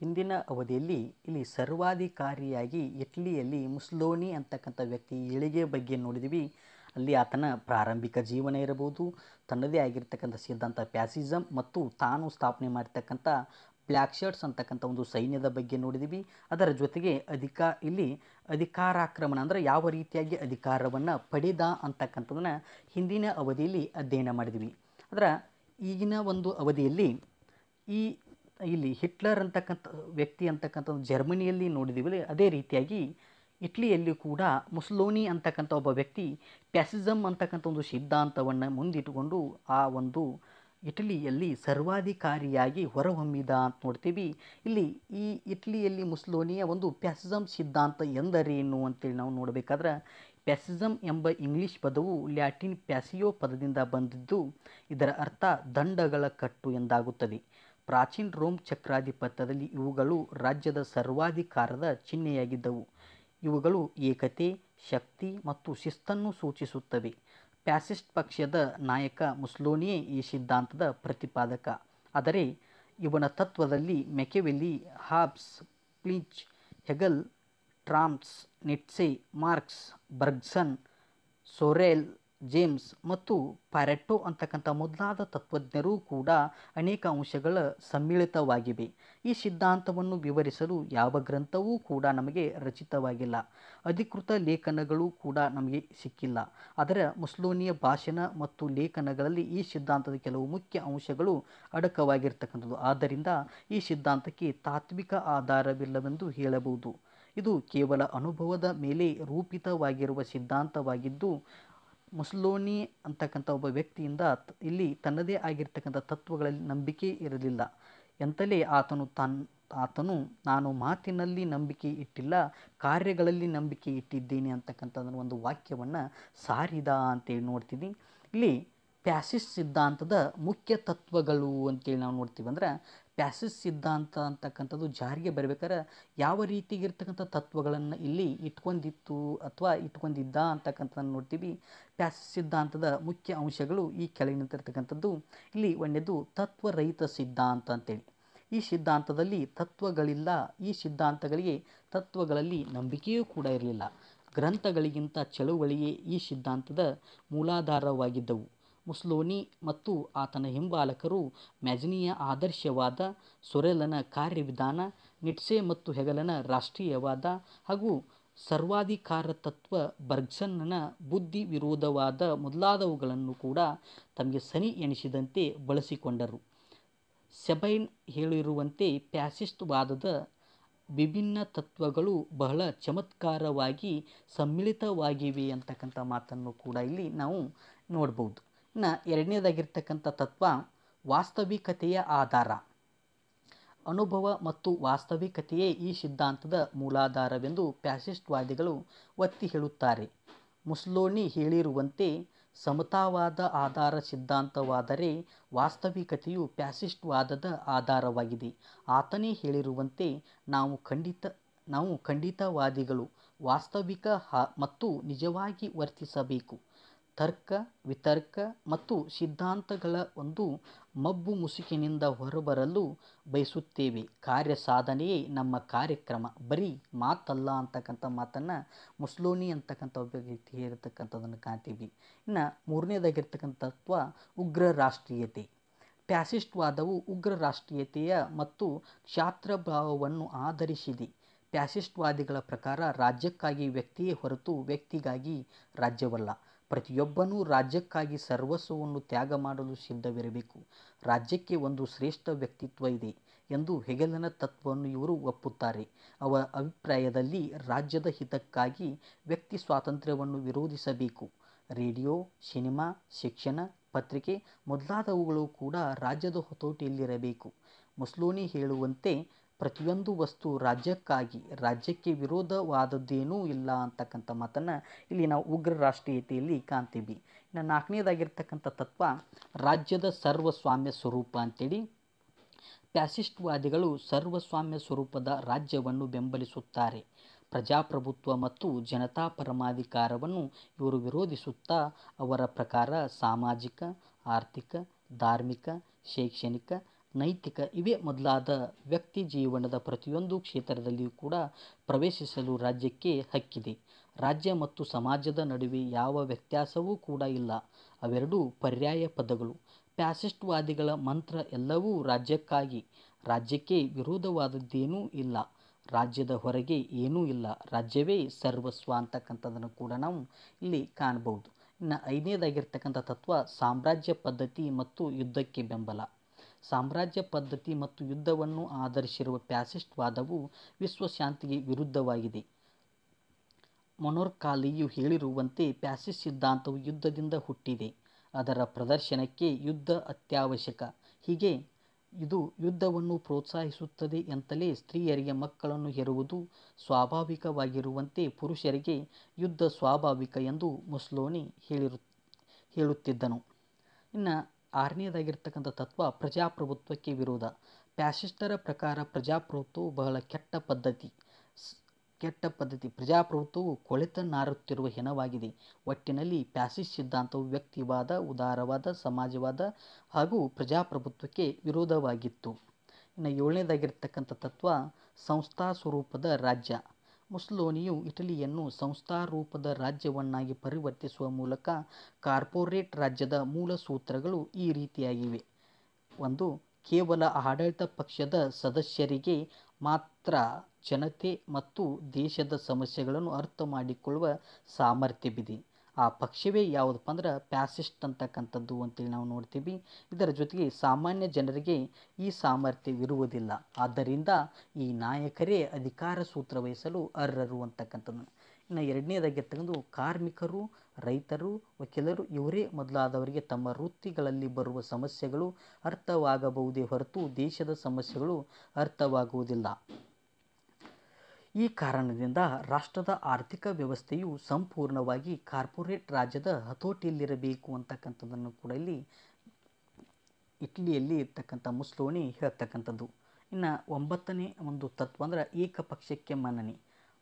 ಹಿಂದಿನ ಅವಧಿಯಲ್ಲಿ ಇಲ್ಲಿ ಸರ್ವಾಧಿಕಾರಿಯಾಗಿ ಇಟ್ಲಿಯಲ್ಲಿ ಮುಸ್ಲೋನಿ ಅಂತಕ್ಕಂಥ ವ್ಯಕ್ತಿ ಏಳಿಗೆ ಬಗ್ಗೆ ನೋಡಿದ್ವಿ. ಅಲ್ಲಿ ಆತನ ಪ್ರಾರಂಭಿಕ ಜೀವನ ಇರಬಹುದು, ತನ್ನದೇ ಆಗಿರ್ತಕ್ಕಂಥ ಸಿದ್ಧಾಂತ ಪ್ಯಾಸಿಸಮ್ ಮತ್ತು ತಾನು ಸ್ಥಾಪನೆ ಮಾಡಿರ್ತಕ್ಕಂಥ ಬ್ಲ್ಯಾಕ್ ಶರ್ಟ್ಸ್ ಅಂತಕ್ಕಂಥ ಒಂದು ಸೈನ್ಯದ ಬಗ್ಗೆ ನೋಡಿದ್ವಿ. ಅದರ ಜೊತೆಗೆ ಅಧಿಕಾ, ಇಲ್ಲಿ ಅಧಿಕಾರಾಕ್ರಮಣ ಅಂದರೆ ಯಾವ ರೀತಿಯಾಗಿ ಅಧಿಕಾರವನ್ನು ಪಡೆದ ಅಂತಕ್ಕಂಥದನ್ನು ಹಿಂದಿನ ಅವಧಿಯಲ್ಲಿ ಅಧ್ಯಯನ ಮಾಡಿದ್ವಿ. ಅದರ ಈಗಿನ ಒಂದು ಅವಧಿಯಲ್ಲಿ ಈ ಇಲ್ಲಿ ಹಿಟ್ಲರ್ ಅಂತಕ್ಕಂಥ ವ್ಯಕ್ತಿ ಅಂತಕ್ಕಂಥದ್ದು ಜರ್ಮನಿಯಲ್ಲಿ ನೋಡಿದ್ದೀವಿ ಅದೇ ರೀತಿಯಾಗಿ ಇಟ್ಲಿಯಲ್ಲಿ ಕೂಡ ಮುಸ್ಲೋನಿ ಅಂತಕ್ಕಂಥ ಒಬ್ಬ ವ್ಯಕ್ತಿ ಪ್ಯಾಸಿಸಮ್ ಅಂತಕ್ಕಂಥ ಒಂದು ಸಿದ್ಧಾಂತವನ್ನು ಮುಂದಿಟ್ಟುಕೊಂಡು ಆ ಒಂದು ಇಟಲಿಯಲ್ಲಿ ಸರ್ವಾಧಿಕಾರಿಯಾಗಿ ಹೊರಹೊಮ್ಮಿದ ಅಂತ ನೋಡ್ತೀವಿ. ಇಲ್ಲಿ ಈ ಇಟ್ಲಿಯಲ್ಲಿ ಮುಸ್ಲೋನಿಯ ಒಂದು ಪ್ಯಾಸಿಸಮ್ ಸಿದ್ಧಾಂತ ಎಂದರೇನು ಅಂತೇಳಿ ನಾವು ನೋಡಬೇಕಾದ್ರೆ, ಪ್ಯಾಸಿಸಮ್ ಎಂಬ ಇಂಗ್ಲಿಷ್ ಪದವು ಲ್ಯಾಟಿನ್ ಪ್ಯಾಸಿಯೋ ಪದದಿಂದ ಬಂದಿದ್ದು, ಇದರ ಅರ್ಥ ದಂಡಗಳ ಕಟ್ಟು ಎಂದಾಗುತ್ತದೆ. ಪ್ರಾಚೀನ ರೋಮ್ ಚಕ್ರಾಧಿಪತ್ಯದಲ್ಲಿ ಇವುಗಳು ರಾಜ್ಯದ ಸರ್ವಾಧಿಕಾರದ ಚಿಹ್ನೆಯಾಗಿದ್ದವು. ಇವುಗಳು ಏಕತೆ, ಶಕ್ತಿ ಮತ್ತು ಶಿಸ್ತನ್ನು ಸೂಚಿಸುತ್ತವೆ. ಪ್ಯಾಸಿಸ್ಟ್ ಪಕ್ಷದ ನಾಯಕ ಮುಸ್ಲೋನಿಯೇ ಈ ಸಿದ್ಧಾಂತದ ಪ್ರತಿಪಾದಕ. ಆದರೆ, ಇವನ ತತ್ವದಲ್ಲಿ ಮೆಕೆವೆಲ್ಲಿ ಹಾಬ್ಸ್, ಪ್ಲಿಂಚ್, Hegel trams Nietzsche, Marx, Bergson, Sorel James ಮತ್ತು ಪ್ಯಾರೆಟ್ಟೋ ಅಂತಕ್ಕಂಥ ಮೊದಲಾದ ತತ್ವಜ್ಞರೂ ಕೂಡ ಅನೇಕ ಅಂಶಗಳ ಸಮ್ಮಿಳಿತವಾಗಿವೆ. ಈ ಸಿದ್ಧಾಂತವನ್ನು ವಿವರಿಸಲು ಯಾವ ಗ್ರಂಥವೂ ಕೂಡ ನಮಗೆ ರಚಿತವಾಗಿಲ್ಲ. ಅಧಿಕೃತ ಲೇಖನಗಳು ಕೂಡ ನಮಗೆ ಸಿಕ್ಕಿಲ್ಲ. ಅದರ ಮುಸ್ಲೋನಿಯ ಭಾಷಣ ಮತ್ತು ಲೇಖನಗಳಲ್ಲಿ ಈ ಸಿದ್ಧಾಂತದ ಕೆಲವು ಮುಖ್ಯ ಅಂಶಗಳು ಅಡಕವಾಗಿರ್ತಕ್ಕಂಥದ್ದು. ಆದ್ದರಿಂದ ಈ ಸಿದ್ಧಾಂತಕ್ಕೆ ತಾತ್ವಿಕ ಆಧಾರವಿಲ್ಲವೆಂದು ಹೇಳಬಹುದು. ಇದು ಕೇವಲ ಅನುಭವದ ಮೇಲೆ ರೂಪಿತವಾಗಿರುವ ಸಿದ್ಧಾಂತವಾಗಿದ್ದು ಮುಸ್ಲೋನಿ ಅಂತಕ್ಕಂಥ ಒಬ್ಬ ವ್ಯಕ್ತಿಯಿಂದ ಇಲ್ಲಿ ತನ್ನದೇ ಆಗಿರ್ತಕ್ಕಂಥ ತತ್ವಗಳಲ್ಲಿ ನಂಬಿಕೆ ಇರಲಿಲ್ಲ. ಎಂತಲೇ ಆತನು ತಾನು, ಆತನು, ನಾನು ಮಾತಿನಲ್ಲಿ ನಂಬಿಕೆ ಇಟ್ಟಿಲ್ಲ, ಕಾರ್ಯಗಳಲ್ಲಿ ನಂಬಿಕೆ ಇಟ್ಟಿದ್ದೇನೆ ಅಂತಕ್ಕಂಥ ಒಂದು ವಾಕ್ಯವನ್ನು ಸಾರಿದ ಅಂತೇಳಿ ನೋಡ್ತೀನಿ ಇಲ್ಲಿ ಪ್ಯಾಸಿಸ್ ಸಿದ್ಧಾಂತದ ಮುಖ್ಯ ತತ್ವಗಳು ಅಂತೇಳಿ ನಾವು ನೋಡ್ತೀವಿ ಅಂದ್ರೆ ಪ್ಯಾಸಿಸ್ ಸಿದ್ಧಾಂತ ಅಂತಕ್ಕಂಥದ್ದು ಜಾರಿಗೆ ಬರಬೇಕಾದ್ರೆ ಯಾವ ರೀತಿಗಿರ್ತಕ್ಕಂಥ ತತ್ವಗಳನ್ನು ಇಲ್ಲಿ ಇಟ್ಕೊಂಡಿತ್ತು ಅಥವಾ ಇಟ್ಕೊಂಡಿದ್ದ ಅಂತಕ್ಕಂಥದ್ದನ್ನು ನೋಡ್ತೀವಿ. ಪ್ಯಾಸಿಸ್ ಸಿದ್ಧಾಂತದ ಮುಖ್ಯ ಅಂಶಗಳು ಈ ಕೆಳಗಿನಂತಿರ್ತಕ್ಕಂಥದ್ದು. ಇಲ್ಲಿ ಒಂದನೇದು ತತ್ವರಹಿತ ಸಿದ್ಧಾಂತ ಅಂತೇಳಿ. ಈ ಸಿದ್ಧಾಂತದಲ್ಲಿ ತತ್ವಗಳಿಲ್ಲ. ಈ ಸಿದ್ಧಾಂತಗಳಿಗೆ ತತ್ವಗಳಲ್ಲಿ ನಂಬಿಕೆಯೂ ಕೂಡ ಇರಲಿಲ್ಲ. ಗ್ರಂಥಗಳಿಗಿಂತ ಚಳುವಳಿಯೇ ಈ ಸಿದ್ಧಾಂತದ ಮೂಲಾಧಾರವಾಗಿದ್ದವು. ಮುಸ್ಲೋನಿ ಮತ್ತು ಆತನ ಹಿಂಬಾಲಕರು ಮ್ಯಾಜಿನಿಯ ಆದರ್ಶವಾದ ಸೊರೆಲನ ಕಾರ್ಯವಿಧಾನ, ನಿಟ್ಸೆ ಮತ್ತು ಹೆಗಲನ ರಾಷ್ಟ್ರೀಯವಾದ ಹಾಗೂ ಸರ್ವಾಧಿಕಾರ ತತ್ವ ಬರ್ಗ್ಸನ್ನನ ಬುದ್ಧಿ ವಿರೋಧವಾದ ಮೊದಲಾದವುಗಳನ್ನು ಕೂಡ ತಮಗೆ ಸನಿ ಎಣಿಸಿದಂತೆ ಬಳಸಿಕೊಂಡರು. ಸೆಬೈನ್ ಹೇಳಿರುವಂತೆ ಪ್ಯಾಸಿಸ್ಟ್ ವಾದದ ವಿಭಿನ್ನ ತತ್ವಗಳು ಬಹಳ ಚಮತ್ಕಾರವಾಗಿ ಸಮ್ಮಿಳಿತವಾಗಿವೆ ಅಂತಕ್ಕಂಥ ಮಾತನ್ನು ಕೂಡ ಇಲ್ಲಿ ನಾವು ನೋಡ್ಬೋದು. ಇನ್ನು ಎರಡನೇದಾಗಿರ್ತಕ್ಕಂಥ ತತ್ವ ವಾಸ್ತವಿಕತೆಯ ಆಧಾರ. ಅನುಭವ ಮತ್ತು ವಾಸ್ತವಿಕತೆಯೇ ಈ ಸಿದ್ಧಾಂತದ ಮೂಲಾಧಾರವೆಂದು ಪ್ಯಾಸಿಸ್ಟ್ವಾದಿಗಳು ಒತ್ತಿ ಹೇಳುತ್ತಾರೆ. ಮುಸ್ಲೋನಿ ಹೇಳಿರುವಂತೆ ಸಮತಾವಾದ ಆಧಾರ ಸಿದ್ಧಾಂತವಾದರೆ ವಾಸ್ತವಿಕತೆಯು ಪ್ಯಾಸಿಸ್ಟ್ವಾದದ ಆಧಾರವಾಗಿದೆ. ಆತನೇ ಹೇಳಿರುವಂತೆ ನಾವು ಖಂಡಿತ, ನಾವು ಖಂಡಿತವಾದಿಗಳು ವಾಸ್ತವಿಕ ಮತ್ತು ನಿಜವಾಗಿ ವರ್ತಿಸಬೇಕು. ತರ್ಕ, ವಿತರ್ಕ ಮತ್ತು ಸಿದ್ಧಾಂತಗಳ ಒಂದು ಮಬ್ಬು ಮುಸುಕಿನಿಂದ ಹೊರಬರಲು ಬಯಸುತ್ತೇವೆ. ಕಾರ್ಯ ಸಾಧನೆಯೇ ನಮ್ಮ ಕಾರ್ಯಕ್ರಮ. ಬರೀ ಮಾತಲ್ಲ ಅಂತಕ್ಕಂಥ ಮಾತನ್ನು ಮುಸ್ಲೋನಿ ಅಂತಕ್ಕಂಥ ಒಬ್ಬ ವ್ಯಕ್ತಿ ಹೇಳಿರ್ತಕ್ಕಂಥದ್ದನ್ನು ಕಾಣ್ತೀವಿ. ಇನ್ನು ಮೂರನೇದಾಗಿರ್ತಕ್ಕಂಥ ತತ್ವ ಉಗ್ರ ರಾಷ್ಟ್ರೀಯತೆ. ಪ್ಯಾಸಿಸ್ಟ್ವಾದವು ಉಗ್ರ ರಾಷ್ಟ್ರೀಯತೆಯ ಮತ್ತು ಕ್ಷಾತ್ರಭಾವವನ್ನು ಆಧರಿಸಿದೆ. ಪ್ಯಾಸಿಸ್ಟ್ವಾದಿಗಳ ಪ್ರಕಾರ ರಾಜ್ಯಕ್ಕಾಗಿ ವ್ಯಕ್ತಿಯೇ ಹೊರತು ವ್ಯಕ್ತಿಗಾಗಿ ರಾಜ್ಯವಲ್ಲ. ಪ್ರತಿಯೊಬ್ಬನೂ ರಾಜ್ಯಕ್ಕಾಗಿ ಸರ್ವಸ್ವವನ್ನು ತ್ಯಾಗ ಮಾಡಲು ಸಿದ್ಧವಿರಬೇಕು. ರಾಜ್ಯಕ್ಕೆ ಒಂದು ಶ್ರೇಷ್ಠ ವ್ಯಕ್ತಿತ್ವ ಇದೆ ಎಂದು ಹೆಗಲನ ತತ್ವವನ್ನು ಇವರು ಒಪ್ಪುತ್ತಾರೆ. ಅವರ ಅಭಿಪ್ರಾಯದಲ್ಲಿ ರಾಜ್ಯದ ಹಿತಕ್ಕಾಗಿ ವ್ಯಕ್ತಿ ಸ್ವಾತಂತ್ರ್ಯವನ್ನು ವಿರೋಧಿಸಬೇಕು. ರೇಡಿಯೋ, ಸಿನಿಮಾ, ಶಿಕ್ಷಣ, ಪತ್ರಿಕೆ ಮೊದಲಾದವುಗಳು ಕೂಡ ರಾಜ್ಯದ ಹತೋಟಿಯಲ್ಲಿರಬೇಕು ಮುಸ್ಲೋನಿ ಹೇಳುವಂತೆ ಪ್ರತಿಯೊಂದು ವಸ್ತು ರಾಜ್ಯಕ್ಕಾಗಿ, ರಾಜ್ಯಕ್ಕೆ ವಿರೋಧವಾದದ್ದೇನೂ ಇಲ್ಲ ಅಂತಕ್ಕಂಥ ಮಾತನ್ನು ಇಲ್ಲಿ ನಾವು ಉಗ್ರ ರಾಷ್ಟ್ರೀಯತೆಯಲ್ಲಿ ಕಾಣ್ತೀವಿ. ಇನ್ನು ನಾಲ್ಕನೇದಾಗಿರ್ತಕ್ಕಂಥ ತತ್ವ, ರಾಜ್ಯದ ಸರ್ವಸ್ವಾಮ್ಯ ಸ್ವರೂಪ ಅಂತೇಳಿ. ಪ್ಯಾಸಿಸ್ಟ್ವಾದಿಗಳು ಸರ್ವಸ್ವಾಮ್ಯ ಸ್ವರೂಪದ ರಾಜ್ಯವನ್ನು ಬೆಂಬಲಿಸುತ್ತಾರೆ. ಪ್ರಜಾಪ್ರಭುತ್ವ ಮತ್ತು ಜನತಾ ಪರಮಾಧಿಕಾರವನ್ನು ಇವರು ವಿರೋಧಿಸುತ್ತಾ, ಅವರ ಪ್ರಕಾರ ಸಾಮಾಜಿಕ, ಆರ್ಥಿಕ, ಧಾರ್ಮಿಕ, ಶೈಕ್ಷಣಿಕ ನೈತಿಕ ಇವೇ ಮೊದಲಾದ ವ್ಯಕ್ತಿ ಜೀವನದ ಪ್ರತಿಯೊಂದು ಕ್ಷೇತ್ರದಲ್ಲಿಯೂ ಕೂಡ ಪ್ರವೇಶಿಸಲು ರಾಜ್ಯಕ್ಕೆ ಹಕ್ಕಿದೆ. ರಾಜ್ಯ ಮತ್ತು ಸಮಾಜದ ನಡುವೆ ಯಾವ ವ್ಯತ್ಯಾಸವೂ ಕೂಡ ಇಲ್ಲ. ಅವೆರಡೂ ಪರ್ಯಾಯ ಪದಗಳು. ಪ್ಯಾಸಿಸ್ಟ್ವಾದಿಗಳ ಮಂತ್ರ ಎಲ್ಲವೂ ರಾಜ್ಯಕ್ಕಾಗಿ. ರಾಜ್ಯಕ್ಕೆ ವಿರೋಧವಾದದ್ದೇನೂ ಇಲ್ಲ. ರಾಜ್ಯದ ಹೊರಗೆ ಏನೂ ಇಲ್ಲ. ರಾಜ್ಯವೇ ಸರ್ವಸ್ವ ಅಂತಕ್ಕಂಥದ್ದನ್ನು ಕೂಡ ನಾವು ಇಲ್ಲಿ ಕಾಣಬಹುದು. ಇನ್ನು ಐದನೇದಾಗಿರ್ತಕ್ಕಂಥ ತತ್ವ ಸಾಮ್ರಾಜ್ಯ ಪದ್ಧತಿ ಮತ್ತು ಯುದ್ಧಕ್ಕೆ ಬೆಂಬಲ. ಸಾಮ್ರಾಜ್ಯ ಪದ್ಧತಿ ಮತ್ತು ಯುದ್ಧವನ್ನು ಆಧರಿಸಿರುವ ಪ್ಯಾಸಿಸ್ಟ್ ವಾದವು ವಿಶ್ವಶಾಂತಿಗೆ ವಿರುದ್ಧವಾಗಿದೆ. ಮೊನೊರ್ಕಾಲಿಯು ಹೇಳಿರುವಂತೆ ಫ್ಯಾಸಿಸ್ಟ್ ಸಿದ್ಧಾಂತವು ಯುದ್ಧದಿಂದ ಹುಟ್ಟಿದೆ. ಅದರ ಪ್ರದರ್ಶನಕ್ಕೆ ಯುದ್ಧ ಅತ್ಯವಶ್ಯಕ. ಹೀಗೆ ಇದು ಯುದ್ಧವನ್ನು ಪ್ರೋತ್ಸಾಹಿಸುತ್ತದೆ ಎಂತಲೇ ಸ್ತ್ರೀಯರಿಗೆ ಮಕ್ಕಳನ್ನು ಹೆರುವುದು ಸ್ವಾಭಾವಿಕವಾಗಿರುವಂತೆ ಪುರುಷರಿಗೆ ಯುದ್ಧ ಸ್ವಾಭಾವಿಕ ಎಂದು ಮುಸ್ಲೋನಿ ಹೇಳಿರು, ಹೇಳುತ್ತಿದ್ದನು. ಇನ್ನು ಆರನೇದಾಗಿರ್ತಕ್ಕಂಥ ತತ್ವ ಪ್ರಜಾಪ್ರಭುತ್ವಕ್ಕೆ ವಿರೋಧ. ಫ್ಯಾಸಿಸ್ಟರ ಪ್ರಕಾರ ಪ್ರಜಾಪ್ರಭುತ್ವವು ಬಹಳ ಕೆಟ್ಟ ಪದ್ಧತಿ. ಕೆಟ್ಟ ಪದ್ಧತಿ. ಪ್ರಜಾಪ್ರಭುತ್ವವು ಕೊಳೆತ ನಾರುತ್ತಿರುವ ಹೆಣವಾಗಿದೆ. ಒಟ್ಟಿನಲ್ಲಿ ಪ್ಯಾಸಿಸ್ ಸಿದ್ಧಾಂತವು ವ್ಯಕ್ತಿವಾದ, ಉದಾರವಾದ, ಸಮಾಜವಾದ ಹಾಗೂ ಪ್ರಜಾಪ್ರಭುತ್ವಕ್ಕೆ ವಿರೋಧವಾಗಿತ್ತು. ಇನ್ನು ಏಳನೇದಾಗಿರ್ತಕ್ಕಂಥ ತತ್ವ ಸಂಸ್ಥಾ ಸ್ವರೂಪದ ರಾಜ್ಯ. ಮುಸ್ಲೋನಿಯು ಇಟಲಿಯನ್ನು ಸಂಸ್ಥಾರೂಪದ ರಾಜ್ಯವನ್ನಾಗಿ ಪರಿವರ್ತಿಸುವ ಮೂಲಕ ಕಾರ್ಪೊರೇಟ್ ರಾಜ್ಯದ ಮೂಲ ಸೂತ್ರಗಳು ಈ ರೀತಿಯಾಗಿವೆ. ಒಂದು, ಕೇವಲ ಆಡಳಿತ ಪಕ್ಷದ ಸದಸ್ಯರಿಗೆ ಮಾತ್ರ ಜನತೆ ಮತ್ತು ದೇಶದ ಸಮಸ್ಯೆಗಳನ್ನು ಅರ್ಥ ಮಾಡಿಕೊಳ್ಳುವ ಸಾಮರ್ಥ್ಯವಿದೆ. ಆ ಪಕ್ಷವೇ ಯಾವುದಪ್ಪ ಅಂದ್ರೆ ಪ್ಯಾಸಿಸ್ಟ್ ಅಂತಕ್ಕಂಥದ್ದು ಅಂತೇಳಿ ನಾವು ನೋಡ್ತೀವಿ. ಇದರ ಜೊತೆಗೆ ಸಾಮಾನ್ಯ ಜನರಿಗೆ ಈ ಸಾಮರ್ಥ್ಯವಿರುವುದಿಲ್ಲ. ಆದ್ದರಿಂದ ಈ ನಾಯಕರೇ ಅಧಿಕಾರ ಸೂತ್ರ ವಹಿಸಲು ಅರ್ಹರು ಅಂತಕ್ಕಂಥದ್ದು. ಇನ್ನು ಎರಡನೇದಾಗಿರ್ತಕ್ಕಂಥ ಕಾರ್ಮಿಕರು, ರೈತರು, ವಕೀಲರು ಇವರೇ ಮೊದಲಾದವರಿಗೆ ತಮ್ಮ ವೃತ್ತಿಗಳಲ್ಲಿ ಬರುವ ಸಮಸ್ಯೆಗಳು ಅರ್ಥವಾಗಬಹುದೇ ಹೊರತು ದೇಶದ ಸಮಸ್ಯೆಗಳು ಅರ್ಥವಾಗುವುದಿಲ್ಲ. ಈ ಕಾರಣದಿಂದ ರಾಷ್ಟ್ರದ ಆರ್ಥಿಕ ವ್ಯವಸ್ಥೆಯು ಸಂಪೂರ್ಣವಾಗಿ ಕಾರ್ಪೊರೇಟ್ ರಾಜ್ಯದ ಹತೋಟಿಯಲ್ಲಿರಬೇಕು ಅಂತಕ್ಕಂಥದ್ದನ್ನು ಕೂಡ ಇಲ್ಲಿ ಇಟ್ಲಿಯಲ್ಲಿ ಇರ್ತಕ್ಕಂಥ ಮುಸ್ಲೋಣಿ ಹೇಳ್ತಕ್ಕಂಥದ್ದು. ಇನ್ನು ಒಂಬತ್ತನೇ ಒಂದು ತತ್ವ ಅಂದ್ರೆ ಏಕಪಕ್ಷಕ್ಕೆ ಮನ್ನಣೆ.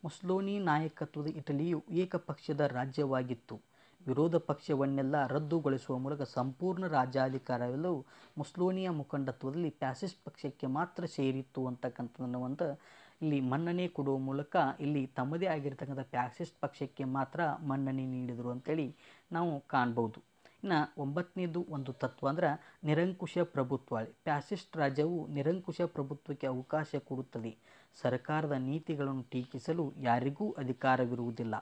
ಮುಸ್ಲೋನಿ ನಾಯಕತ್ವದ ಇಟಲಿಯು ಏಕಪಕ್ಷದ ರಾಜ್ಯವಾಗಿತ್ತು. ವಿರೋಧ ಪಕ್ಷವನ್ನೆಲ್ಲ ರದ್ದುಗೊಳಿಸುವ ಮೂಲಕ ಸಂಪೂರ್ಣ ರಾಜ್ಯಾಧಿಕಾರವೆಲ್ಲವೂ ಮುಸ್ಲೋನಿಯ ಮುಖಂಡತ್ವದಲ್ಲಿ ಪ್ಯಾಸಿಸ್ಟ್ ಪಕ್ಷಕ್ಕೆ ಮಾತ್ರ ಸೇರಿತ್ತು ಅಂತಕ್ಕಂಥದ್ದನ್ನು ಒಂದು ಇಲ್ಲಿ ಮನ್ನಣೆ ಕೊಡುವ ಮೂಲಕ ಇಲ್ಲಿ ತಮ್ಮದೇ ಆಗಿರ್ತಕ್ಕಂಥ ಪ್ಯಾಸಿಸ್ಟ್ ಪಕ್ಷಕ್ಕೆ ಮಾತ್ರ ಮನ್ನಣೆ ನೀಡಿದರು ಅಂತೇಳಿ ನಾವು ಕಾಣ್ಬೋದು. ಇನ್ನು ಒಂಬತ್ತನೇದು ಒಂದು ತತ್ವ ಅಂದ್ರೆ ನಿರಂಕುಶ ಪ್ರಭುತ್ವ ಪ್ಯಾಸಿಸ್ಟ್ ರಾಜ್ಯವು ನಿರಂಕುಶ ಪ್ರಭುತ್ವಕ್ಕೆ ಅವಕಾಶ ಕೊಡುತ್ತದೆ. ಸರ್ಕಾರದ ನೀತಿಗಳನ್ನು ಟೀಕಿಸಲು ಯಾರಿಗೂ ಅಧಿಕಾರವಿರುವುದಿಲ್ಲ.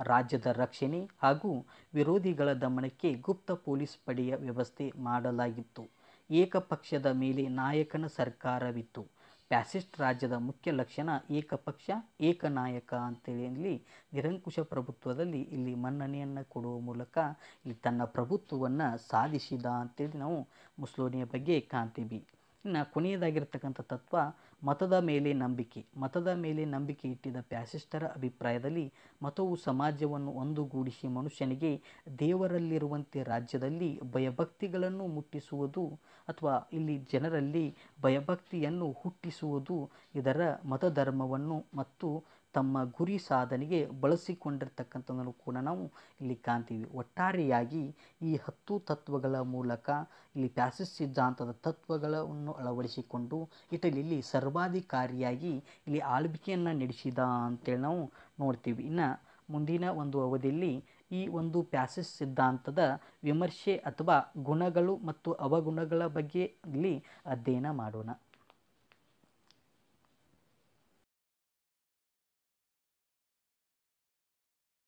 ರಾಜ್ಯದ ರಕ್ಷಣೆ ಹಾಗೂ ವಿರೋಧಿಗಳ ದಮನಕ್ಕೆ ಗುಪ್ತ ಪೊಲೀಸ್ ಪಡೆಯ ವ್ಯವಸ್ಥೆ ಮಾಡಲಾಗಿತ್ತು. ಏಕಪಕ್ಷದ ಮೇಲೆ ನಾಯಕನ ಸರ್ಕಾರವಿತ್ತು. ಪ್ಯಾಸಿಸ್ಟ್ ರಾಜ್ಯದ ಮುಖ್ಯ ಲಕ್ಷಣ ಏಕಪಕ್ಷ, ಏಕನಾಯಕ ಅಂತೇಳಿ ಇಲ್ಲಿ ನಿರಂಕುಶ ಪ್ರಭುತ್ವದಲ್ಲಿ ಇಲ್ಲಿ ಮನ್ನಣೆಯನ್ನು ಕೊಡುವ ಮೂಲಕ ಇಲ್ಲಿ ತನ್ನ ಪ್ರಭುತ್ವವನ್ನು ಸಾಧಿಸಿದ ಅಂತೇಳಿ ನಾವು ಮುಸ್ಲೋನಿಯ ಬಗ್ಗೆ ಕಾಣ್ತೀವಿ. ಇನ್ನು ಕೊನೆಯದಾಗಿರ್ತಕ್ಕಂಥ ತತ್ವ ಮತದ ಮೇಲೆ ನಂಬಿಕೆ. ಮತದ ಮೇಲೆ ನಂಬಿಕೆ ಇಟ್ಟಿದ್ದ ಪ್ಯಾಸಿಸ್ಟರ ಅಭಿಪ್ರಾಯದಲ್ಲಿ ಮತವು ಸಮಾಜವನ್ನು ಒಂದುಗೂಡಿಸಿ ಮನುಷ್ಯನಿಗೆ ದೇವರಲ್ಲಿರುವಂತೆ ರಾಜ್ಯದಲ್ಲಿ ಭಯಭಕ್ತಿಗಳನ್ನು ಮುಟ್ಟಿಸುವುದು ಅಥವಾ ಇಲ್ಲಿ ಜನರಲ್ಲಿ ಭಯಭಕ್ತಿಯನ್ನು ಹುಟ್ಟಿಸುವುದು ಇದರ ಮತಧರ್ಮವನ್ನು ಮತ್ತು ತಮ್ಮ ಗುರಿ ಸಾಧನೆಗೆ ಬಳಸಿಕೊಂಡಿರ್ತಕ್ಕಂಥದ್ದನ್ನು ಕೂಡ ನಾವು ಇಲ್ಲಿ ಕಾಣ್ತೀವಿ. ಒಟ್ಟಾರೆಯಾಗಿ ಈ ಹತ್ತು ತತ್ವಗಳ ಮೂಲಕ ಇಲ್ಲಿ ಪ್ಯಾಸಿಸ್ ಸಿದ್ಧಾಂತದ ತತ್ವಗಳನ್ನು ಅಳವಡಿಸಿಕೊಂಡು ಇಟಲಿಯಲ್ಲಿ ಸರ್ವಾಧಿಕಾರಿಯಾಗಿ ಇಲ್ಲಿ ಆಳ್ವಿಕೆಯನ್ನು ನಡೆಸಿದ ಅಂತೇಳಿ ನಾವು ನೋಡ್ತೀವಿ. ಇನ್ನು ಮುಂದಿನ ಒಂದು ಅವಧಿಯಲ್ಲಿ ಈ ಒಂದು ಪ್ಯಾಸಿಸ್ ಸಿದ್ಧಾಂತದ ವಿಮರ್ಶೆ ಅಥವಾ ಗುಣಗಳು ಮತ್ತು ಅವಗುಣಗಳ ಬಗ್ಗೆ ಇಲ್ಲಿ ಅಧ್ಯಯನ ಮಾಡೋಣ.